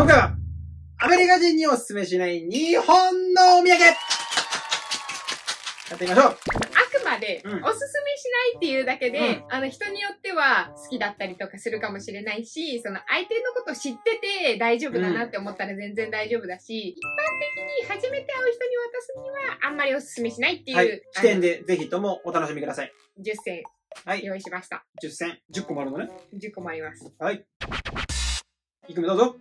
今回は、アメリカ人におすすめしない日本のお土産やってみましょうあくまで、うんおすすめしないっていうだけで、うんあの、人によっては好きだったりとかするかもしれないし、その相手のこと知ってて大丈夫だなって思ったら全然大丈夫だし、一般的に初めて会う人に渡すにはあんまりおすすめしないっていう、はい。起点でぜひともお楽しみください。あの10選はい。用意しました。10選。10個もあるのね。10個もあります。はい。いく目どうぞ。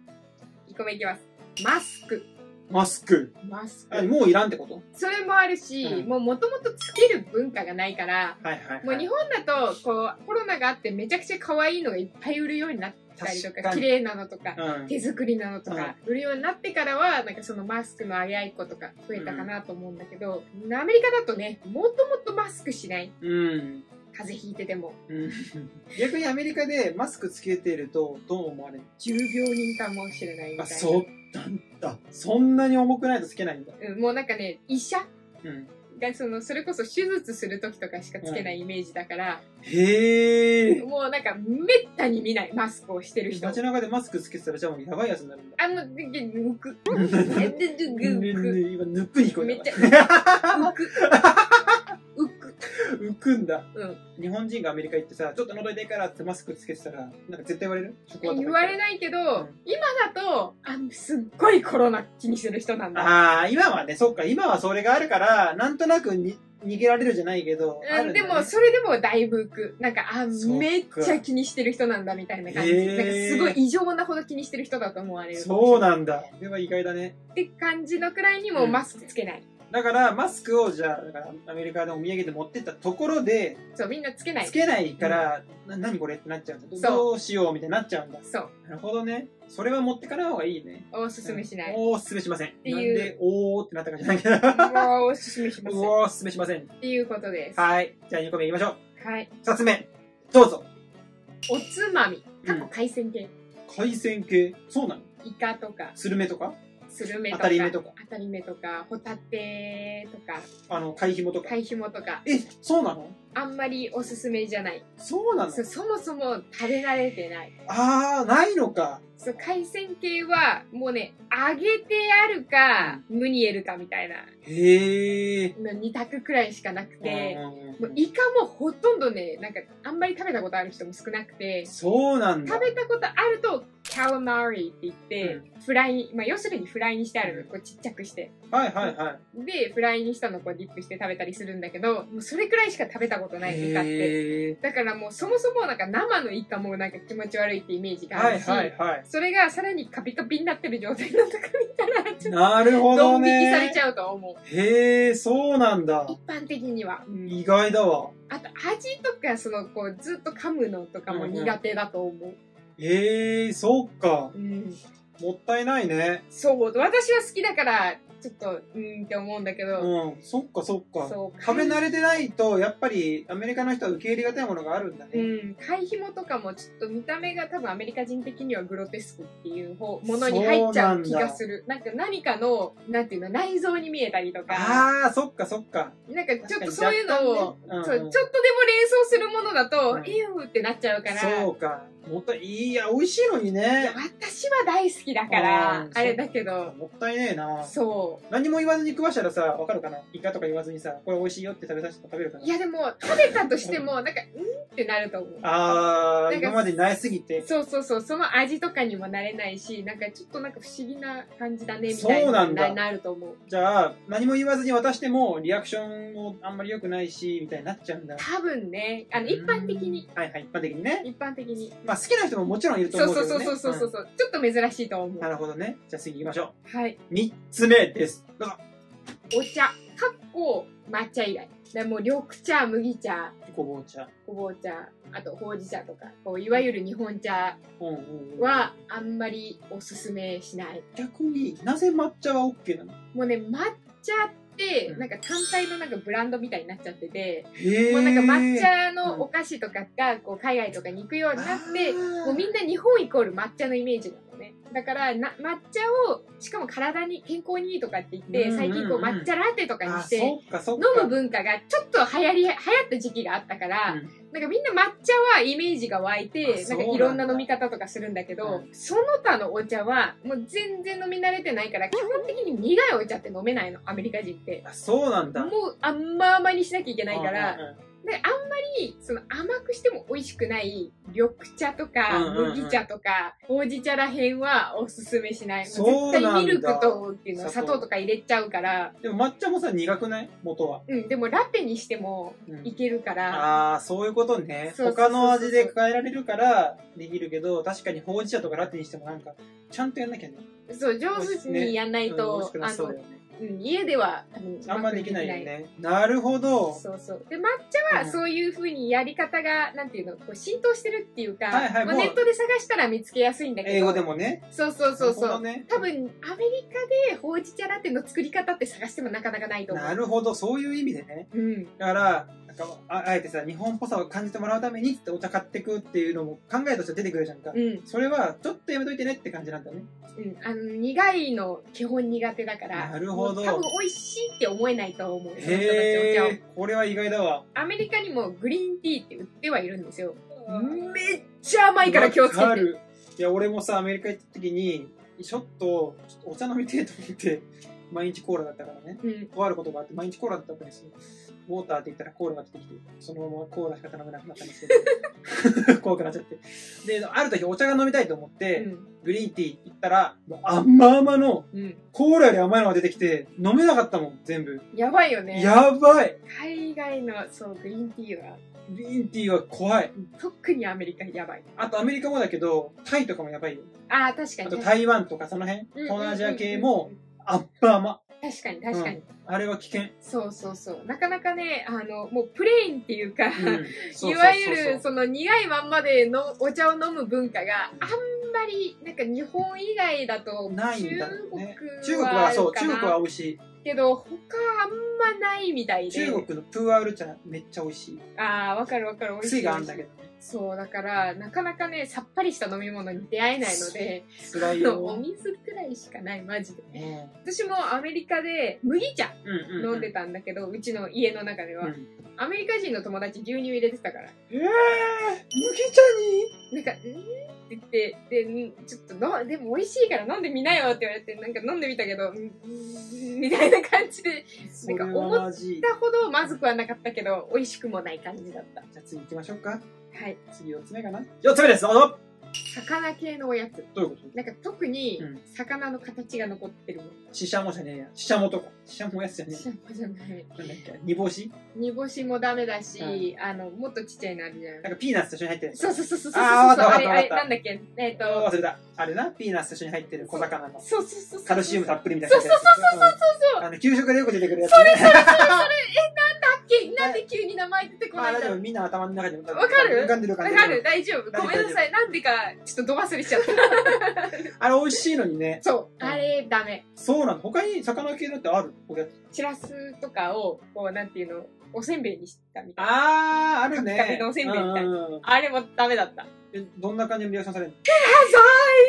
1個目いきます。マスク。マスク。マスあク。もういらんってこと？それもあるし、うんもう元々つける文化がないから、はいはい、はい。もう日本だと、こう、コロナがあってめちゃくちゃ可愛いのがいっぱい売るようになったりとか、確かに綺麗なのとか、うん。手作りなのとか、売るようになってからは、なんかそのマスクのあげ合いっ子とか増えたかなと思うんだけど、アメリカだとね、もともとマスクしない。うん。風邪ひいてても。うん逆にアメリカでマスクつけてるとどう思われる？重病人かもしれないみたいな。あ、そうなんだ。そんなに重くないとつけないんだ。うん。もうなんかね、医者うん。がその、それこそ手術する時とかしかつけないイメージだから、へえ。もうなんかめったに見ない、マスクをしてる人。街中でマスクつけてたらじゃあもうやばいやつになるんだ。あ、もう、抜く。抜く。今、ぬっくに聞こえめっちゃ、く。浮く。んだ。うん。日本人がアメリカ行ってさ、ちょっと覗いていいからってマスクつけてたら、なんか絶対言われる？言われい。ないけど、ん今だと、あの、すっごいコロナ気にする人なんだ。ああ、今はね、そっか、今はそれがあるから、なんとなくに逃げられるじゃないけど、あうん、ねでも、それでもだいぶ浮く。なんか、あ、めっちゃ気にしてる人なんだみたいな感じ。なんかすごい異常なほど気にしてる人だと思われる。そうなんだ。それは意外だね。って感じのくらいにもマスクつけない。だから、マスクをじゃあ、だからアメリカでお土産で持ってったところで、そう、みんなつけない。つけないから、な何これってなっちゃうんだ。そうどうしようみたいになっちゃうんだ。そう。なるほどね。それは持ってかない方がいいね。おすすめしない。おー、おすすめしません。ていうなんで、おーってなったかじゃないけど。もうおすすめしません。っおー、おすすめしません。ていうことです。はい。じゃあ2個目いきましょう。はい。2つ目。どうぞ。おつまみ。過去うん海鮮系。海鮮系？そうなの？イカとか、スルメとか？スルメとか。当たり目とか。当たり目とか、ホタテとか、あの、貝紐とか。貝ひもとか、え、そうなの？あんまりおすすめじゃない。そうなの？そそもそも食べ慣れてない。あー、ないのか。そう、海鮮系は、もうね、揚げてあるか、ムニエルかみたいな、へー。の二択くらいしかなくて、もうイカもほとんどね、なんか、あんまり食べたことある人も少なくて、そうなんだ。食べたことあると、キャラマリーって言って、フライに、まあ、要するにフライにしてあるの、こうちっちゃくして。はいはいはい。で、フライにしたのをこうディップして食べたりするんだけど、もうそれくらいしか食べたことないイカって。だからもうそもそもなんか生のイカもなんか気持ち悪いってイメージがあはいるし、はいはい。それがさらにカピカピになってる状態のとか見たら、ちょっなるほとドどン引きされねち。ゃうと思う。へー、そうなんだ。一般的には。意外だわ。あと味とかそのこうずっと噛むのとかも苦手だと思う。へー、そうか。うんもったいないね。そう、私は好きだから、ちょっと、うーんって思うんだけど、うん、そっかそっか。そう、食べ慣れれてないと、やっぱりアメリカの人は受け入れがたいものがあるんだうね。ん、貝ひもとかもちょっと見た目が多分アメリカ人的にはグロテスクっていう方ものに入っちゃう気がする。なんか何かの、なんていうの、内臓に見えたりとか、あー、そっかそっか。なんかちょっとそういうのを、確かに若干ねうんうんそうちょっとでも連想するものだと、うんイユーってなっちゃうから、そうか。もったい、いや、美味しいのにね。私は大好きだからうん、あれだけど、もったいねえな。そ何も言わずに食わしたらさ、わかるかな？イカとか言わずにさ、これ美味しいよって食べさせて食べるかう。な？いやでも、食べたとしても、なんか、うんってなると思う。あー、なんか今までにないすぎて。そうそうそう、その味とかにもなれないし、なんかちょっとなんか不思議な感じだね、みたいなそうなんだなると思う。じゃあ、何も言わずに渡しても、リアクションもあんまり良くないし、みたいになっちゃうんだ。多分ね、あの、一般的に、うん。はいはい、一般的にね。一般的に。まあ好きな人ももちろんいるとそうそう思うけどね。そうそうそうそう、ちょっと珍しいと思う。なるほどね。じゃあ次行きましょはい。う。三つ目です。どうぞ。お茶、かっこ抹茶以外。でもう緑茶、麦茶、ごぼう茶。ごぼう茶、あとほうじ茶とか、こういわゆる日本茶。はあんまりおすすめしない。逆になぜ抹茶は OK なの？もうね、抹茶ってう、んなんか単体のなんかブランドみたいになっちゃってて。もうなんか抹茶のお菓子とかがこう海外とかに行くようになって、もうみんな日本イコール抹茶のイメージなのね。だからな抹茶をしかも体に健康にいいとかって言って、最近こう抹茶ラテとかにあ、して飲か。む文化がちょっと流行り流行った時期があったから、うんなんかみんな抹茶はイメージが湧いてなんかいろんな飲み方とかするんだけど、うその他のお茶はもう全然飲み慣れてないから基本的に苦いお茶って飲めないのアメリカ人って。あそうなんだ。もう甘々にしなきゃいけないから、うんうんうんで、あんまり、その甘くしても美味しくない緑茶とか、うんうんうん麦茶とか、ほうじ茶らへんはおすすめしない。絶対ミルクと、っていうのは砂糖とか入れちゃうから、でも抹茶もさ、苦くない？元は。うん、でもラテにしてもうんいけるから、ああ、そういうことね。他の味で変えられるからできるけど、確かにほうじ茶とかラテにしてもなんか、ちゃんとやんなきゃね。そう、上手にやんないと味し、くなあの家では多分あんまできないよね。なるほど。そうそう。で、抹茶はうんそういう風にやり方が、なんていうの、こう浸透してるっていうか、まあはいはいもうネットで探したら見つけやすいんだけど。英語でもね。そうそうそうそう。ね。多分、アメリカでほうじ茶ラテの作り方って探してもなかなかないと思う。なるほど、そういう意味でね。うん。だから、なんかああえてさ、日本っぽさを感じてもらうためにってお茶買ってくっていうのも考えとして出てくるじゃんか。うん。それは、ちょっとやめといてねって感じなんだね。うん。あの、苦いの基本苦手だから。なるほど多分美味しいって思えないと思う。へえ、これは意外だわ。アメリカにもグリーンティーって売ってはいるんですよ。めっちゃ甘いから気をつけて。るいや、俺もさ、アメリカ行った時に、ちょっと、ちょっとお茶飲みてえと思って、毎日コーラだったからね。うん。とあることがあって、毎日コーラだったんですよ。ウォーターって言ったらコーラが出てきて、そのままコーラしか頼めなくなったんですけど、怖くなっちゃって。で、ある時お茶が飲みたいと思って、グリーンティー行ったら、もう甘々の、うん。うん。コーラより甘いのが出てきて、飲めなかったもん、全部。やばいよね。やばい海外の、そう、グリーンティーは、グリーンティーは怖い。特にアメリカやばい。あとアメリカもだけど、タイとかもやばいよ。ああ、確かに。あと台湾とかその辺、うん東南アジア系も、あっば甘。確かに、確かに。あれは危険。そうそうそう。なかなかね、あの、もうプレインっていうか、いわゆるその苦いまんまでのお茶を飲む文化があんまりなんか日本以外だと中国。は中国はそう、中国は美味しい。けど他あんまないみたいで中国のプーアール茶めっちゃ美味しい。ああわかるわかる美味しい薬があんだけどね。そうだからなかなかねさっぱりした飲み物に出会えないので辛いあのおよ。水くらいしかないマジでうん私もアメリカで麦茶。飲んでたんだけど、うちの家の中では、うん。アメリカ人の友達牛乳入れてたからえー、麦茶なんか、んーって言って、で、んちょっとの、でも美味しいから飲んでみなよって言われて、なんか飲んでみたけど、みたいな感じで、なんかはマジ。言ったほどまずくはなかったけど、美味しくもない感じだった。じゃあ次行きましょうか。はい。次4つ目かな。4つ目です、どうぞ魚系のおやつ。どういうこと？なんか特にうん、魚の形が残ってるもの。シシャモじゃねえや。シシャモとか。シシャモやつじゃねシャンパじゃない。え。なんだっけ？煮干し？煮干しもダメだし、あの、もっとちっちゃいのあるじゃん。なんかピーナッツと一緒に入ってるやつそうそうそうそうそう。あーわかったわかあれ、あれ、ったわかったなんだっけ？えっ、と、忘れた。あれな、ピーナッツと一緒に入ってる小魚の。そうそうそう。カルシウムたっぷりみたいな。そうそうそうそうそう。あの、給食でよく出てくるやつ、ね。それそれけ？なんで急に名前出てこまあ、ないんだろうみんな頭の中に浮わかる？浮かんでる浮かんでる。わかる？大丈夫。ごめんなさい。なんでか、ちょっとど忘れしちゃった。あれ美味しいのにね。そう。うんあれ、ダメ。そうなの？他に魚系のってある？おやつチラスとかを、こう、なんていうの、おせんべいにしたみたいな。あー、あるカピカね。ピのおせんべいみたいなうんうんうんあれもダメだった。えどんな感じのリアクションされる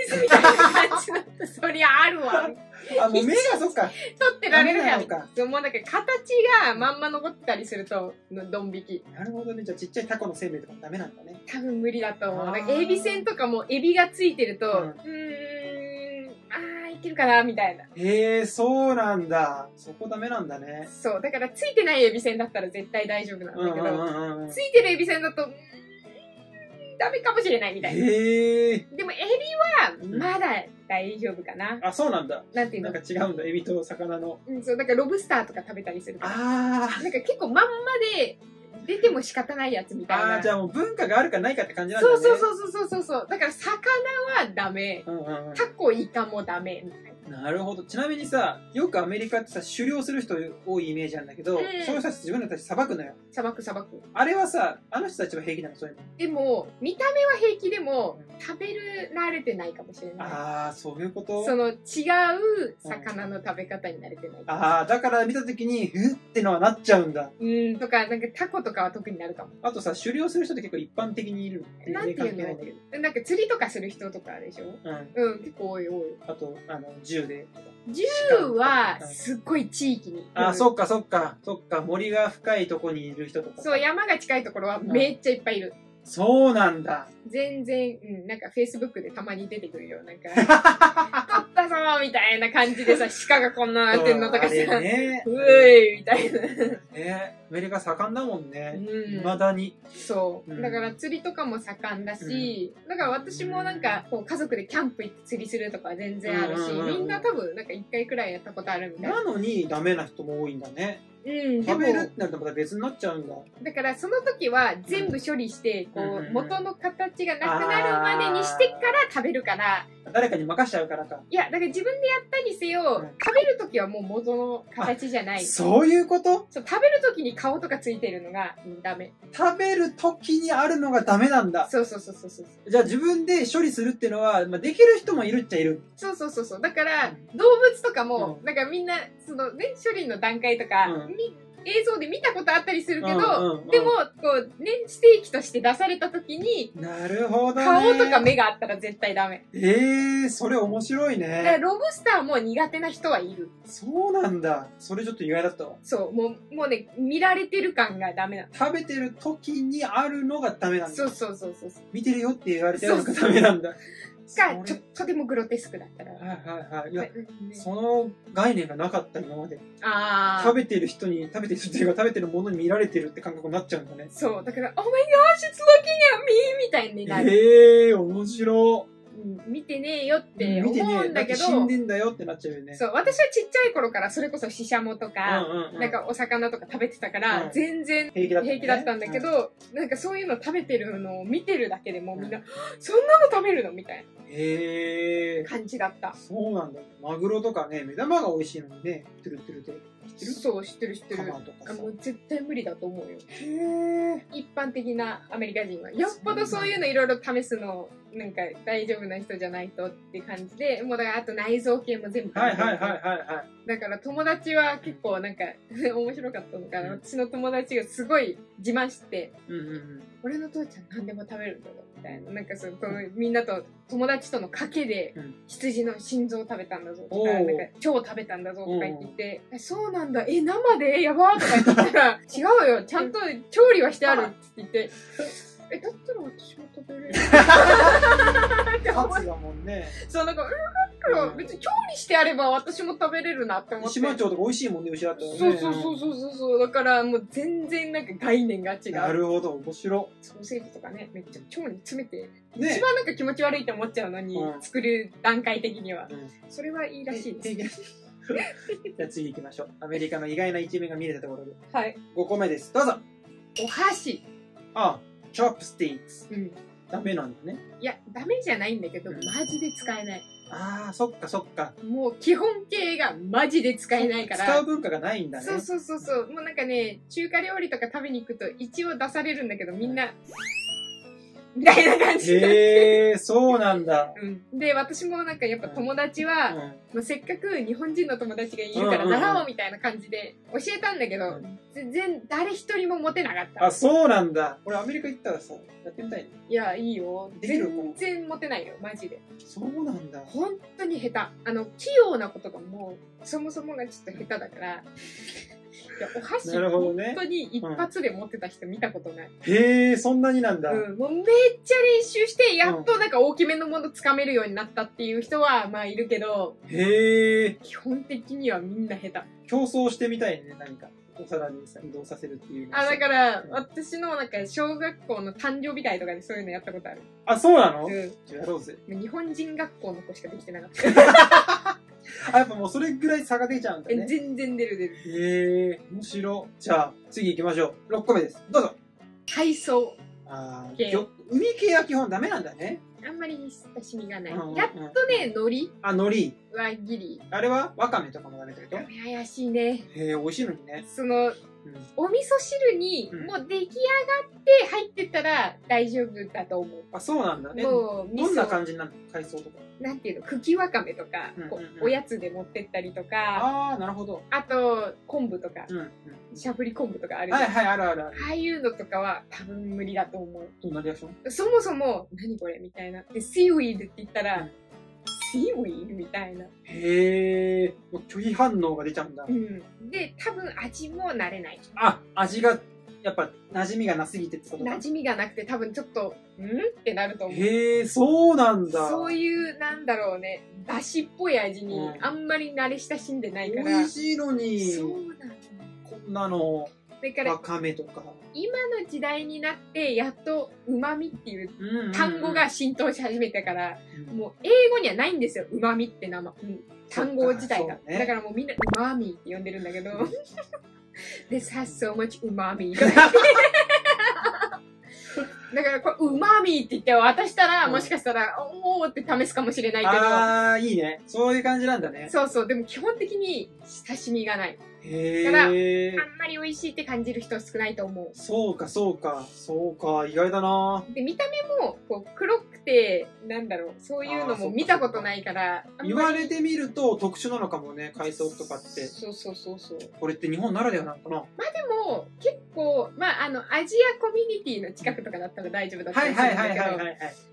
サイズみたいな感じだった。そりゃあるわ。のあ、もう目がそっか。取ってられるやんダメなのか。そう、もうなんか形がまんま残ったりすると、のドン引き。なるほどね。じゃあちっちゃいタコのせんべいとかもダメなんだね。多分無理だと思う。あーなんかエビせんとかもエビがついてると、うん、あー、いけるかなみたいな。へえ、そうなんだ。そこダメなんだね。そう、だからついてないエビせんだったら絶対大丈夫なんだけど、うんうんうんついてるエビせんだと、ダメかもしれないみたいな。へえ。でもエビはまだ大丈夫かな。あ、そうなんだ。なんていうの？なんか違うんだ。エビと魚の。うん、そう、だからロブスターとか食べたりするから。あなんか結構まんまで出ても仕方ないやつみー。たいな。あー、じゃあもう文化があるかないかって感じなんだね。そうそうそうそうそうそう。だから魚はダメ。うんうんうん。タコ、イカもダメみたいな。なるほど。ちなみにさ、よくアメリカってさ、狩猟する人多いイメージなんだけど、うんそういう人たち自分たち裁くのよ。砂漠砂漠。あれはさ、あの人たちは平気なの、そういうの。でも、見た目は平気でも、食べる慣れてないかもしれない。ああ、そういうこと？その違う魚の食べ方に慣れてない。ああ、だから見たときに、ふってのはなっちゃうんだ。うん、とか、なんかタコとかは特になるかも。あとさ、狩猟する人って結構一般的にいるの？なんていう。の？なんか釣りとかする人とかでしょ？うん。うん、結構多い多い。あと、あの、銃でとか。銃はすっごい地域に。あそっかそっか。そっか、森が深いとこにいる人とか。そう、山が近いところはめっちゃいっぱいいる。そうなんだ。全然、うん、なんか Facebook でたまに出てくるよ。なんか、取ったぞーみたいな感じでさ、鹿がこんななってんのとかさ、あれね。うーいみたいな。ねアメリカ盛んだもんね。うん未だに。そう。うんだから釣りとかも盛んだし、だから私もなんか、こう家族でキャンプ行って釣りするとかは全然あるし、うんうんうんうんみんな多分なんか一回くらいやったことあるみたいな。なのにダメな人も多いんだね。うん、でも食べるってなるとまた別になっちゃうんだ。だからその時は全部処理して、こう、うんうんうん元の形がなくなるまでにしてから食べるから、誰かに任しちゃうからか。いや、だから自分でやったにせよ、うん食べる時はもう元の形じゃない。そういうこと？そう食べる時に顔とかついてるのがうんダメ。食べる時にあるのがダメなんだ。そうそうそうそうそう。じゃあ自分で処理するっていうのは、まあ、できる人もいるっちゃいる。そうそうそうそう。だから、う動物とかも、うんなんかみんな、そのね、処理の段階とか、うんみ映像で見たことあったりするけど、うんうんうんでも、こう、ね、ステーキとして出された時に、なるほどね。顔とか目があったら絶対ダメ。ええー、それ面白いだからね。ロブスターも苦手な人はいる。そうなんだ。それちょっと意外だったわ。そう、もう、もうね、見られてる感がダメなの。食べてる時にあるのがダメなんだ。そうそうそうそうそう。見てるよって言われてるのがダメなんだ。が、ちょとでもグロテスクだったら。はいはいはい。いや、ねその概念がなかった今まで。ああ。食べてる人に、食べてる人っていうか食べてるものに見られてるって感覚になっちゃうんだね。そう、だから、Oh my gosh, it's looking at me! みたいになる。ええー、面白うん見てねえよっい。て思うんだけど、死んでんだよってなっちゃうよね。そう、私はちっちゃい頃からそれこそシシャモとか、うんうんうん。なんかお魚とか食べてたから、うん全然平気だった、んだけうど、なんかそういうの食べてるのを見てるだけでもうみんな、そんなの食べるのみたいへえな感じだった。そうなんだ。マグロとかね、目玉が美味しいのにね、トゥルトゥルで。知ってるそう、知ってる知ってカる。あもう絶対無理だと思うよ。へえ。一般的なアメリカ人は。よっぽどそういうのいろいろ試すの、なんか大丈夫な人じゃないとって感じで、もうだからあと内臓系も全部はいはいはいはいはい。だから友達は結構なんか 面白かったのかな、うん私の友達がすごい自慢して、うんうんうん。俺の父ちゃん何でも食べるんだぞみたいな。なんかその、みんなと友達との賭けでうん。羊の心臓を食べたんだぞとおか、ー。なんか腸を食べたんだぞとか言ってそうなんだ、え、生でやばーとか言ったら、違うよ、ちゃんと調理はしてあるって言って、え、だったら私も食べれる。って思カツだもんね。そう、なんか、うん、別に調理してあれば私も食べれるなって思って。島町とか美味しいもんね、牛だったらね。そうそうそうそうそうそう。だからもう全然なんか概念が違う。なるほど、面白。ソーセージとかね、めっちゃ腸に詰めて、ね一番なんか気持ち悪いって思っちゃうのに、うん作る段階的には。うんそれはいいらしいです。す。じゃあ次行きましょう。アメリカの意外な一面が見れたところで。はい。5個目です。どうぞ。お箸。あ、チョップスティックス。うん。ダメなんだね。いや、ダメじゃないんだけど、うんマジで使えない。ああ、そっかそっか。もう基本形がマジで使えないから。使う文化がないんだね。そうそうそうそう。もうなんかね、中華料理とか食べに行くと一応出されるんだけど、みんな、みたいな感じえ、そうなんだ。うん、で、私もなんかやっぱ友達は、うんまあ、せっかく日本人の友達がいるからうんうんうん習おうみたいな感じで教えたんだけど、うん全然誰一人も持てなかった。あ、そうなんだ。俺アメリカ行ったらさ、やってみたいね。いや、いいよ。できる全然持てないよ、マジで。そうなんだ。本当に下手。あの、器用なことがもう、そもそもがちょっと下手だから、お箸、なるほどね本当に一発で持ってた人見たことない。へえ、そんなになんだ。うん、もうめっちゃ練習して、やっとなんか大きめのもの掴めるようになったっていう人は、まあいるけど、へえ、基本的にはみんな下手。競争してみたいね、何か。お皿にさ移動させるっていうのあ、だからう、ん私のなんか小学校の誕生日会とかでそういうのやったことある。あ、そうなの、うん。じゃあやろうぜ。日本人学校の子しかできてなかった。あ、やっぱもうそれぐらい差が出ちゃうんだえね。全然出る出る。へえ、面白。じゃあ、次行きましょう。6個目です。どうぞ。体操。あ系ーぎょ海系は基本ダメなんだね。あんまり親しみがない。うんうんうんやっとね、海苔あ、海苔。はギリ。あれはわかめとかもダメってこと？怪しいね。へえ、美味しいのにね。その、うん。お味噌汁にうんもう出来上がって入ってたら大丈夫だと思う。あ、そうなんだ。え、もう味どんな噌、感じになるの海藻とか？なんていうの、茎わかめとか、こうんうんうんうおやつで持ってったりとか、ああ、なるほど。あと昆布とか、うん、うん。しゃぶり昆布とかあるはいはい、あるあるある。ああいうのとかは多分無理だと思う。どんなリアクション？そもそも、何これ？みたいな。で、シーウィードって言ったら、うんシーウィードみたいな。へえ、もう拒否反応が出ちゃうんだう。ん。で、多分味も慣れない。あ、味が、やっぱ、馴染みがなすぎてってことか馴染みがなくて多分ちょっと、ん？ってなると思う。へえ、そうなんだ。そういう、なんだろうね、だしっぽい味にうんあんまり慣れ親しんでない美から。味しいのに、そうなの。こんなの、だからわ、かめとか。今の時代になって、やっと、旨味っていう単語が、浸透し始めたから、うんもう英語にはないんですよ、旨味って名前。うん単語自体が。そっかそうねだからもうみんな、旨味って呼んでるんだけど、This has so much 旨味。だから、これ、うまみって言って渡したら、うんもしかしたら、おーって試すかもしれないけああ、いいね。そういう感じなんだねど、。そうそう、でも基本的に親しみがない。へだからえ。あんまり美味しいって感じる人は少ないと思そうか、そうか、そうか、意外だな。う。で、見た目も、こう、黒くて、なんだろう、そういうのも見たことないから、言われてみると特殊なのかもね、海藻とかって。そうそうそうそう。これって日本ならではなのかな？でも、結構、まあ、あの、アジアコミュニティの近くとかだったら大丈夫だったはいりするはいはいんだけど。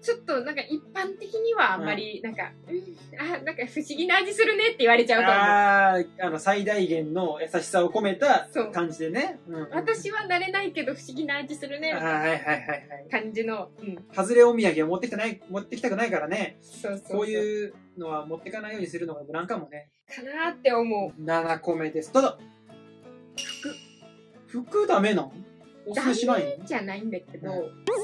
ちょっとなんか一般的にはあんまり、なんか、うん、あ、なんか不思議な味するねって言われちゃうと思う。ああ、あの、最大限の優しさを込めた感じでね。うんうん私は慣れないけど不思議な味するね、みたいなはいはいはいはい。感じの、うん。外れお土産を持ってきたない、持ってきたくないからね。そうそう。こういうのは持ってかないようにするのが無難かもね。かなーって思う。7個目です。どうぞ服。服ダメなのおすすめしないのじゃない。んだけど、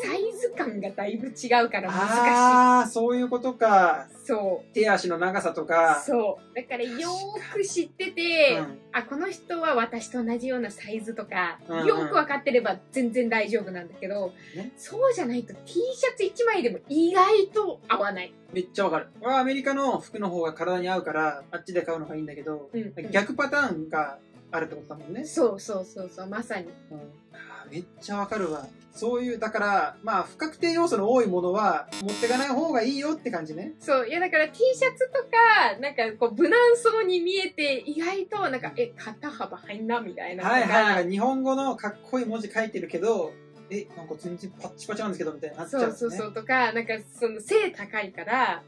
サイズ感がだい。ぶ違うから難しい。ああ、そうい。うことか。しい。そ手足の長さと。か。そう。だからよく知ってて、うんあ、この人は私と同じようなサイズとか、うんうんよく分かってれば全然大丈夫なんだけど、ねそうじゃない。と T シャツ1枚でも意外と合わない。めっちゃわかる。俺はアメリカの服の方が体に合うから、あっちで買うのがい。いんだけど、うんうん逆パターンがあるってことだもんね。そうそうそうそう、まさに。うんめっちゃわかるわ。そういう、だから、まあ、不確定要素の多いものは、持ってかない方がいいよって感じね。そう、いやだから T シャツとか、なんかこう無難そうに見えて、意外となんか、え、肩幅入んなみたいな。はいはい。日本語のかっこいい文字書いてるけど、え、なんか全然パッチパチなんですけど、みたいになっちゃう、ね。そうそうそうとか、なんかその背高いから、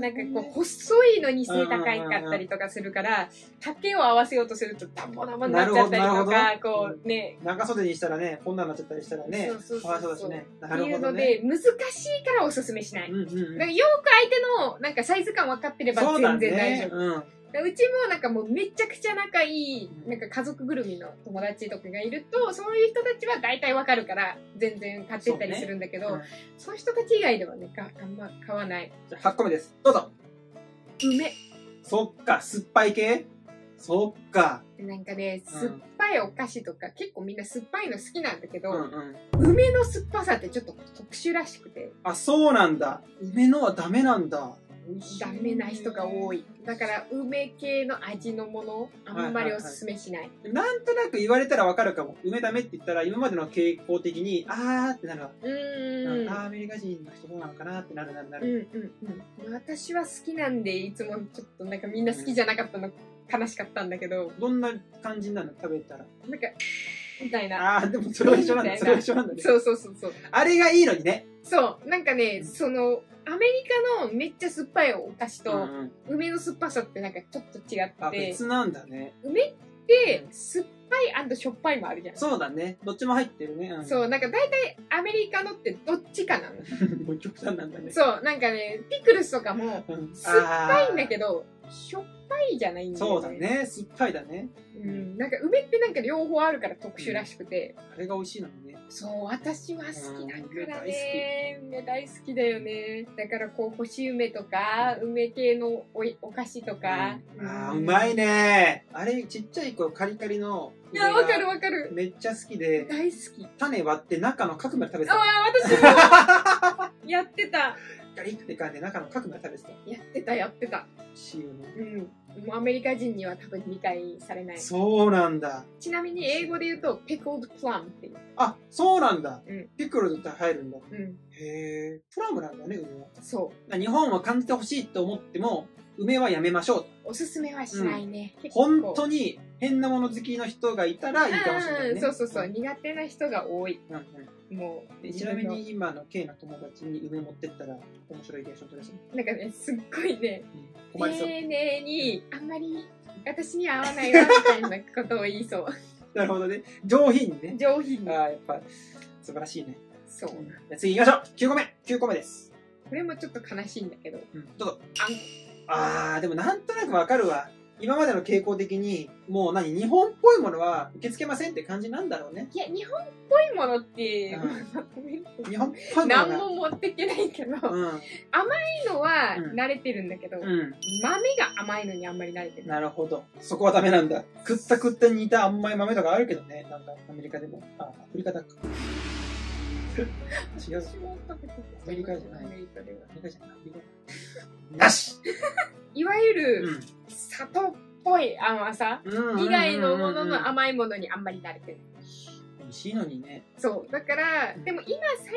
なんかこう細いのに背高いかったりとかするから、丈を合わせようとするとダンボダンボになっちゃったりとかこうね、長袖にしたらね、こんなになっちゃったりしたらね、そうそうそうそうね。なっていう。ので、難しいからおすすめしない。うんうんうんだからよく相手のなんかサイズ感分かってれば全然大丈夫。ね。うちもなんかもうめちゃくちゃ仲いい、なんか家族ぐるみの友達とかがいると、そういう人たちは大体わかるから、全然買ってったりするんだけど、そうねそういう人たち以外ではね、かあんま買わない。じゃあ8個目です。どうぞ。梅。そっか、酸っぱい系？そっか。なんかね、うん酸っぱいお菓子とか、結構みんな酸っぱいの好きなんだけど、うんうん。梅の酸っぱさってちょっと特殊らしくて、あ、そうなんだ。梅のはダメなんだ。ダメな人が多い。だから、梅系の味のもの、あんまりおすすめしない。なんとなく言われたらわかるかも。梅ダメって言ったら、今までの傾向的に、あーってなるわ。うーん。あーアメリカ人の人そうなのかなってなるなるなうんる。うんうん。私は好きなんで、いつもちょっとなんかみんな好きじゃなかったの悲しかったんだけど、どんな感じなの？食べたら。なんか、みたいな。あー、でもそれは一緒なんだ。それは一緒なんだね。そうそうそうそう。あれがいいのにね。そう、なんかね、うんその、アメリカのめっちゃ酸っぱいお菓子と、梅の酸っぱさってなんかちょっと違あ、ってて、別なんだね。梅って酸っぱいしょっぱいもあるじゃん。そうだね。どっちも入ってるね。うん。そう、なんか大体アメリカのってどっちかなの。もう極端なんだね。そう、なんかね、ピクルスとかもうん酸っぱいんだけど、しょっぱいじゃないんだよ、そうだ。ね。酸っぱいだね。うん、なんか梅ってなんか両方あるから特殊らしくて、あれが美味しいのにね。そう、私は好きだうんからね。梅大好きだよね。だからこう、干し梅とか、梅系のおいお菓子とか。うんあーうまいねあれちっちゃい子カリカリのいや、わかるわかる。めっちゃ好きで大好き。種割って中の核まで食べてたああ、私も やってた。ガリって感じで中の角が食べてた？やってた、やってた。シールの。うん。もうアメリカ人には多分理解されない。そうなんだ。ちなみに英語で言うと、pickled plum っていう。あ、そうなんだ。うんピクルドって入るんだ。うん。へえ。プラムなんだね、梅は。そ日本は感じてほしいと思っても、梅はやめましょう。おすすめはしないね。結本当に変なもの好きの人がいたらいいかもしれないね。うんそうそうそう。苦手な人が多い。うんうんもう。でちなみに今の K の友達に梅持ってったら面白いリアクション取れそう。なんかね、すっごいね、うん、困りそう。丁寧に、あんまり私には合わないわ、みたいなことを言いそう。なるほどね。上品にね。上品に。ああ、やっぱ素晴らしいね。そう。じゃあ次行きましょう !9 個目 !9 個目です。これもちょっと悲しいんだけど。うん、どうぞ。あんあー、でもなんとなくわかるわ。今までの傾向的に、もう何、日本っぽいものは受け付けませんって感じなんだろうね。いや、日本っぽいものって、うん日本っぽいものが。何も持っていけないけど、甘うん。いのはうん慣れてるんだけど、うん。豆が甘いのにあんまり慣れてない。なるほど。そこはダメなんだ。食った食ったに似た甘い豆とかあるけどね。なんかアメリカでも。あ、アフリカだか。違う。アメリカじゃないアメリカでは。アメリカじゃない。なし。いわゆうる、ん。砂糖っぽい甘さうん以外のものの甘甘いものにあんまり慣れてなしいのにね。そう。だから、でも今最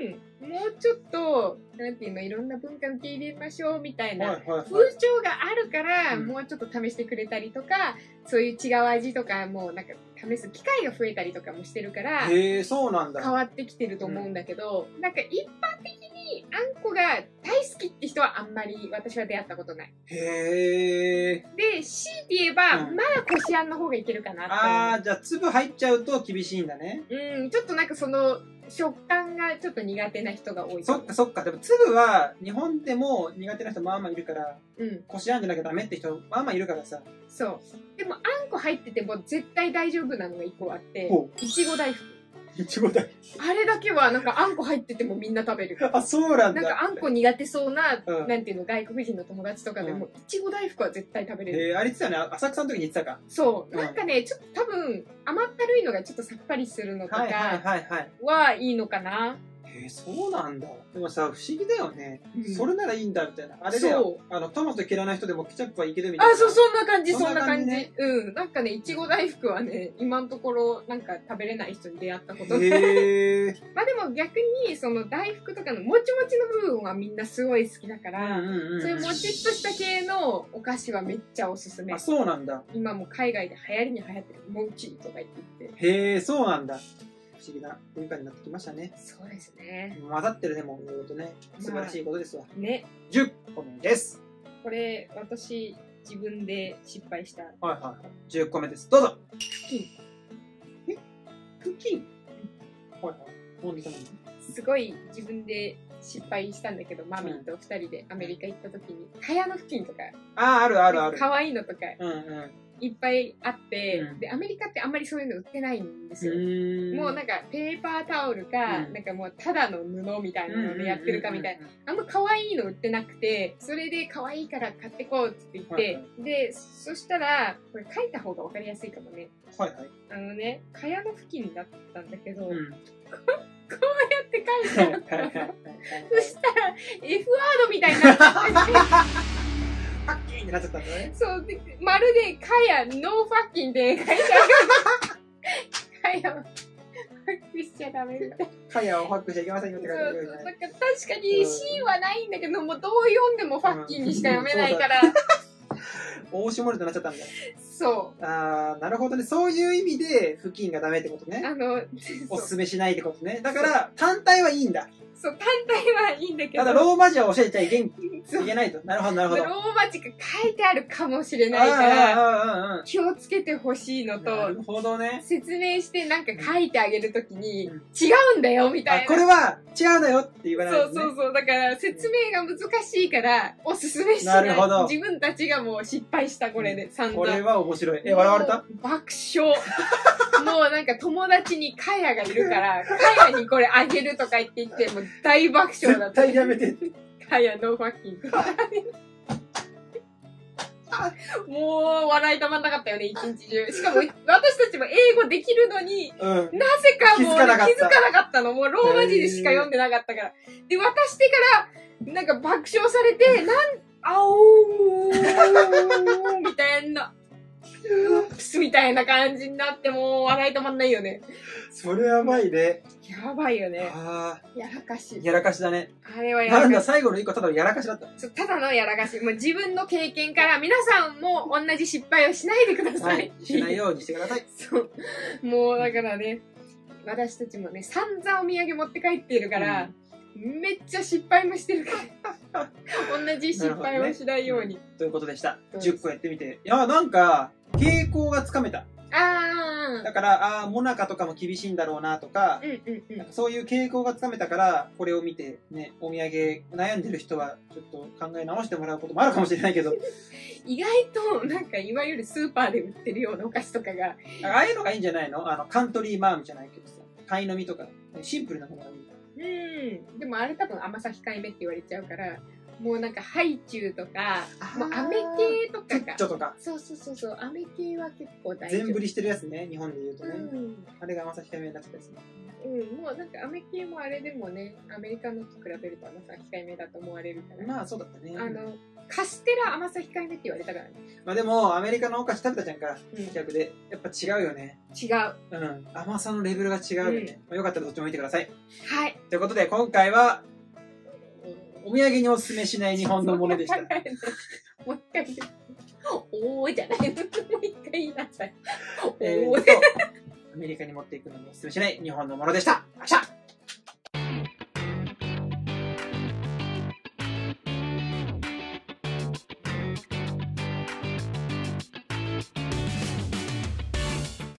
近、もうちょっと、なんていうの、いろんな文化受け入れましょうみたいな。風潮があるから、うんもうちょっと試してくれたりとか、そういう違う味とかもなんか試す機会が増えたりとかもしてるから、へえ、そうなんだ。変わってきてると思うんだけど、なんか一般的にあんこが大好きって人はあんまり私は出会ったことない。へえ。で、強いて言えば、うんまだこしあんの方がいけるかな。あー、じゃあ粒入っちゃうと厳しいんだね。うん、ちょっとなんかその食感がちょっと苦手な人が多いそっかそっか。でも粒は日本でも苦手な人まあまあいるから、うん、こしあんじゃなきゃダメって人まあまあいるからさ。そう。でもあんこ入ってても絶対大丈夫なのが一個あってほ、いちご大福。いちごだけ。あれだけはなんかあんこ入っててもみんな食べる。あ、そうなんだ。なんかあんこ苦手そうな、うんなんていうの、外国人の友達とかでも、いちご大福は絶対食べれる。へえ、あれ言ってたよね。浅草の時に言ってたか。そう。うんなんかね、ちょっと多分、甘ったるいのがちょっとさっぱりするのとかはいはいはいはい。はいいのかな。へえ、そうなんだ。でもさ、不思議だよね。うんそれならいいんだみたいな。あれだよそ。あの、トマト嫌いな人でもケチャップはいけるみたいな。あ、そう、そんな感じ、そんそんな感じ。な感じねうん。なんかね、いちご大福はね、今のところ、なんか食べれない人に出会ったことない。へえ。まあでも逆に、その大福とかのもちもちの部分はみんなすごい好きだかうんら、うんうん。そういうもちっとした系のお菓子はめっちゃおすすめあ、。そうなんだ。今も海外で流行りに流行ってる、モチとか言って言って。へえ、そうなんだ。不思議な文化になってきましたね。そうですね。混ざってるね、もういろいろとね。素晴らしいことですわ。ね。10個目です。これ、私、自分で失敗した。はいはいはい。10個目です。どうぞ。付近。え？クッキンはいはい。すごい自分で失敗したんだけど、マミーと二人でアメリカ行った時に、蚊帳の付近とか、ああ、あるあるある。可愛いのとかうんうん。いっぱいあって、うんで、アメリカってあんまりそういうの売ってないんですよ。ーもうなんかペーパータオルか、うんなんかもうただの布みたいなのでやってるかみたいな。な。あんま可愛いの売ってなくて、それで可愛いから買ってこうって言って、はいはで、そしたら、これ書いた方がわかりやすいかもね。はいはい。あのね、蚊帳のふきんだったんだけど、こううん。やって書いてあったの。そしたら、F ワードみたいになっちゃって て、パッキーンってな？っちゃったんだね。そう、でまるで、かや、 no fucking で書いてある。かや、ファックしちゃダメみたいな。カヤをハックしちゃいけませんよってそう書いてあるそう。か確かに C はないんだけど、もうどう読んでもファッキンにしか読めないから。大下りとなっちゃったんだ。そあー、なるほどね。そういう意味で、付近がダメってことう。ね。あの、おすすめしないってことね。だから、単体はいいんだ。そう、単体はいいんだけど。ただ、ローマ字は教えちゃいけんいけないと。なるほど、なるほど。ローマ字が書いてあるかもしれないから、気をつけてほしいのあー、なとる、ほどね。説明してなんか書いてあげるときに、うん違うんだよみたいあ、な。これは違うのよって言わないとね。そうそうそう。だから、説明が難しいから、おすすめしな。ないるほど自分たちがもう失敗した、これで、散々。これは面白い。え、笑われた？爆笑。もうなんか友達にカヤがいるから、カヤにこれあげるとか言って言って、もう大爆笑だ絶った。対やめて。カヤノーファッキング。もう笑いたまんなかったよね、一日中。しかも、私たちも英語できるのに、うん。なぜかもう気づかなかった気づかなかったの。もうローマ字でしか読んでなかったから。で、渡してから、なんか爆笑されて、なん、あおーみたいな。プスみたいな感じになってもう笑い止まんないよね。それやばいね。やばいよね。あやらかしあ、。やらかしだね。あれはやなんだ、らかし。最後の一個ただのやらかしだった。ただのやらかし。もう自分の経験から皆さんも同じ失敗をしないでくださ。はいい。しないようにしてください。そう。もうだからね、私たちもね、散々お土産持って帰っているから、めっちゃ失敗もしてるから。同じ失敗をしないように。ということでした。そうです10個やってみて。いや、なんか、傾向がつかめた。あだから、ああー、モナカとかも厳しいんだろうなとかー。、うんうんうんなんかそういう傾向がつかめたから、これを見て、ね、お土産悩んでる人は、ちょっと考え直してもらうこともあるかもしれないけど、意外と、なんかいわゆるスーパーで売ってるようなお菓子とかが、ああいうのがいいんじゃないの？あの、カントリーマームじゃないけどさ、パイの実とか、シンプルなものがいい。うん。でもあれ多分甘さ控えめって言われちゃうから、もうなんかハイチュウとか、もう飴系とプかがッチ。ョとか、そうそうそうそう、飴系は結構大丈夫。全振りしてるやつね、日本で言うとね。うん。あれが甘さ控えめになってたやつね。うん、もうなんかアメ系もあれでもね、アメリカのと比べると甘さ控えめだと思われるから。まあ、そうだったね。あの、カステラ甘さ控えめって言われたからね。まあでも、アメリカのお菓子食べたじゃんか、うん逆で。やっぱ違うよね。違う。はうん。甘さのレベルが違うよね。まあよかったらどっちも見てください。い。ということで、今回は、お土産におすすめしない日本のものでした。もう一回お。おじゃない。もう一回言いなさい。おーえー、アメリカに持っていくのにおすすめしない日本のものでした。あっしゃ